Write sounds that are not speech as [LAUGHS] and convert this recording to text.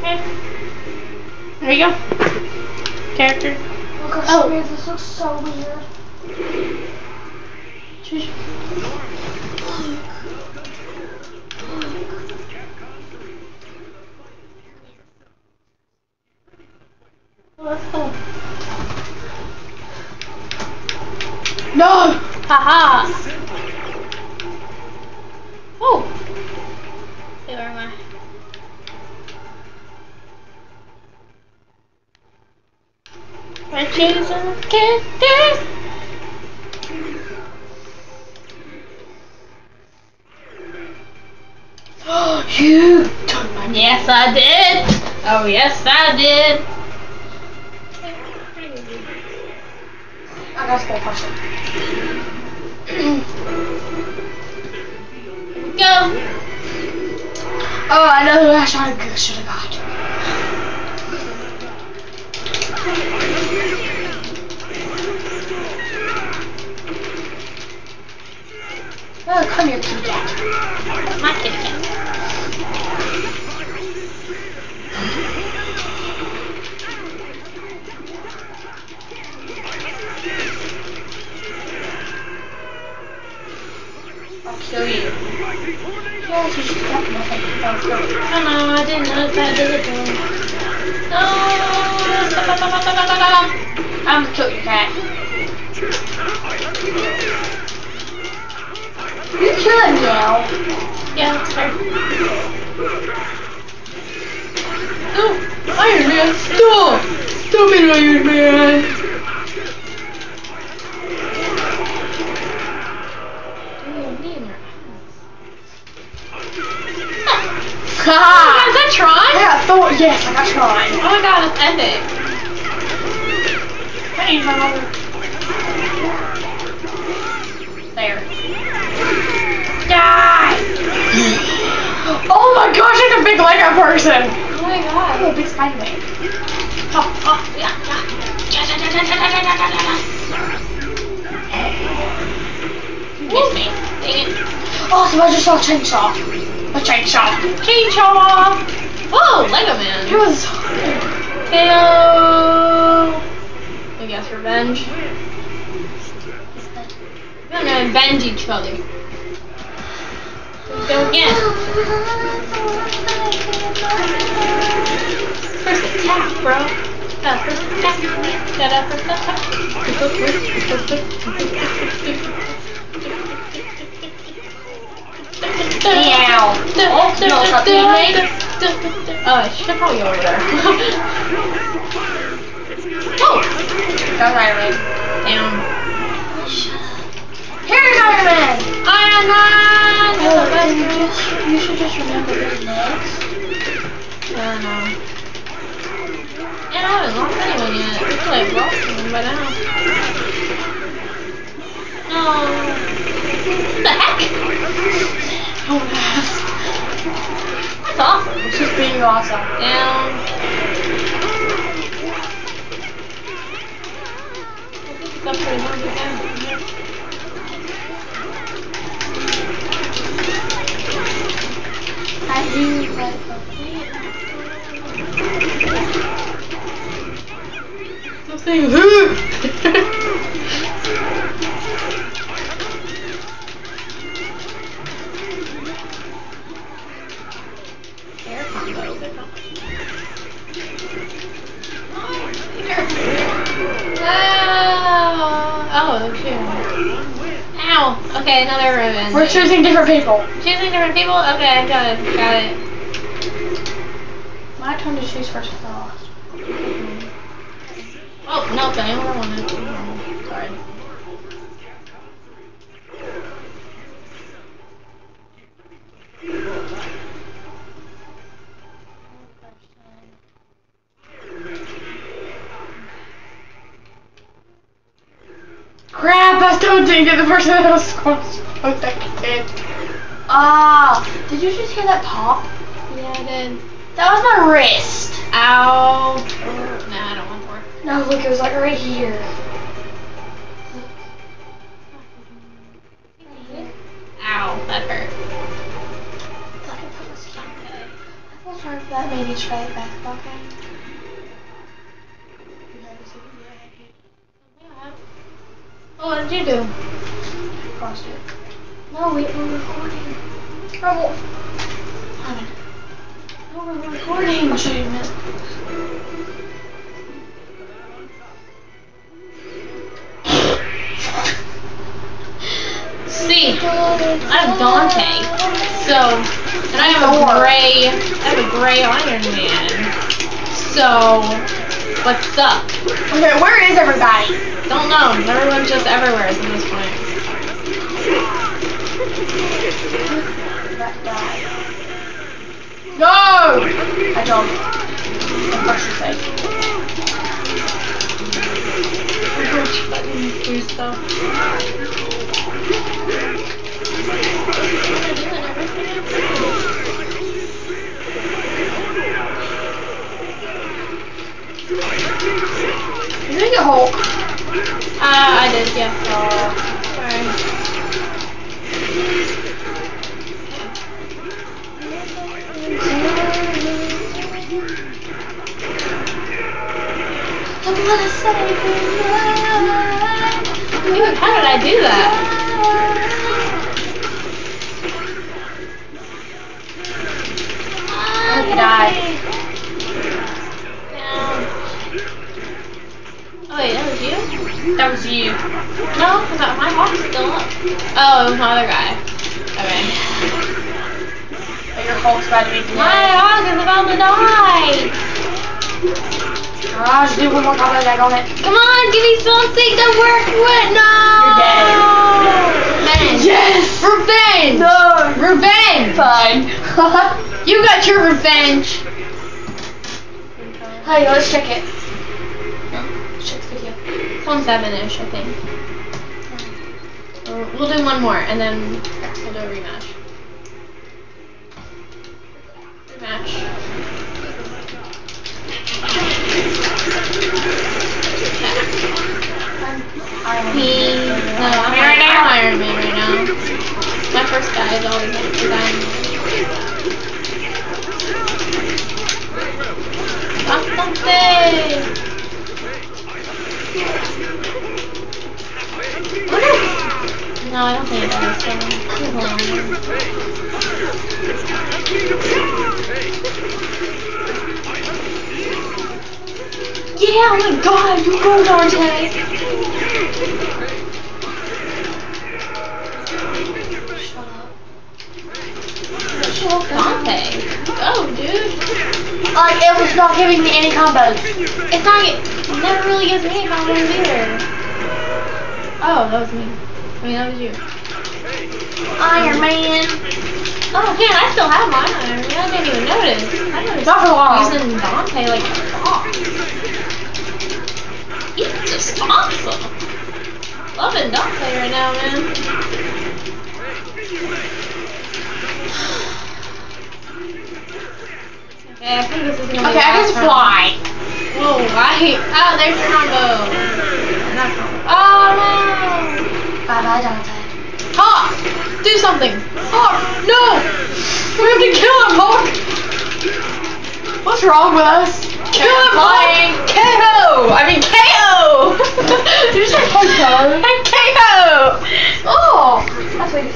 There you go. Character. Oh gosh, Oh. man, this looks so weird. Shush. That's cool. No! Haha. Oh. Hey, where am I? I choose a character. you took my Yes, I did. Oh, yes, I did. I gotta go push. Go. Oh, I know who I should have should Oh, come here, kitty cat. My kitty cat. I'll kill you. Yes, you should got nothing. That was good. Oh no, I didn't know if I did it wrong. No! Stop, stop, stop, stop, stop, stop, stop. I'm gonna kill your cat. You kill it, meow. Yeah, that's fair. Oh, Iron Man, stop! Stop it, Iron Man! Oh, Ha! is that Tron? Yeah, Thor, yes, I got Tron. Oh my god, it's epic. I need my mother. There die! oh my gosh, it's a big Lego person! Oh my god. Oh, big Spider-Man. Oh, oh, yeah, yeah. Excuse me. Oh, so I just saw a chainsaw. A chainsaw. Chainsaw! Whoa, Lego Man. It was... Hello. I guess revenge. We're gonna avenge each other. Go again. First attack, bro. Uh, first attack. Da-da, first attack. Meow. Oh, [LAUGHS] no, it's not me. Oh, I should probably go over there. [LAUGHS] oh! That's Iron You just you should just remember this next. Yeah, I know. And I haven't lost anyone yet. We could have lost someone by now. No. heck? [LAUGHS] Oh. That's awesome. She's being awesome. Down. I think it's up pretty Okay, another revenge. We're choosing different people. Choosing different people? Okay, got it. Got it. My turn to choose first. Oh, no, I only want Crap, I still didn't get the person that was supposed to that kid. Ah, did you just hear that pop? Yeah, I did. That was my wrist. Ow. Nah, I don't want more. No, look, it was like right here. Ow, that hurt. I thought I put my skin. I thought Sorry for that mini trade basketball game. Oh, what did you do? Crossed it. No, we were recording. Oh, No, we're recording. I'll show you in a minute. See, I have Dante. So, and I have a gray, I have a gray Iron Man. So, what's up? Okay, where is everybody? Don't know. Everyone's just everywhere at this point. No! I jumped. I crushed his face. Which button do stuff? Make a Hulk. Uh, I did, yeah. How did I do that? Your Hulk's about to be My dead. hawk about to die! Just do one more combat attack on it. Come on, give me something to work with! No! You're dead. Revenge! Yes! Revenge! No! Revenge! Fine. [LAUGHS] You got your revenge! hey, let's check it. Check the video. It's on seven-ish, I think. Uh, We'll do one more, and then we'll do a rematch. Iron Me. No, I'm, right now? Iron Man right now. My first guy is always Iron Man. Bastante! No, I don't think it does. So Yeah, oh my god, you go, Dante. Shut up. Shut up. Dante. Go, dude. Like, it was not giving me any combos. It's not. It never really gives me combos either. Oh, that was me. I mean, that was you. Iron Man. Oh man, I still have mine. I mean, I didn't even notice. I noticed Not for long. using Dante like a fox. He's just awesome. Loving Dante right now, man. Okay, I think this is gonna be Okay, I can fly. Whoa, right. Oh, there's your combo. Combo. Oh no. Bye bye, Dante. Hawk! Do something! Hawk! No! We have to kill him, Hawk! What's wrong with us? Kill him, Hawk! KO! I mean KO! Did you say KO? [LAUGHS] KO! Oh, that's what you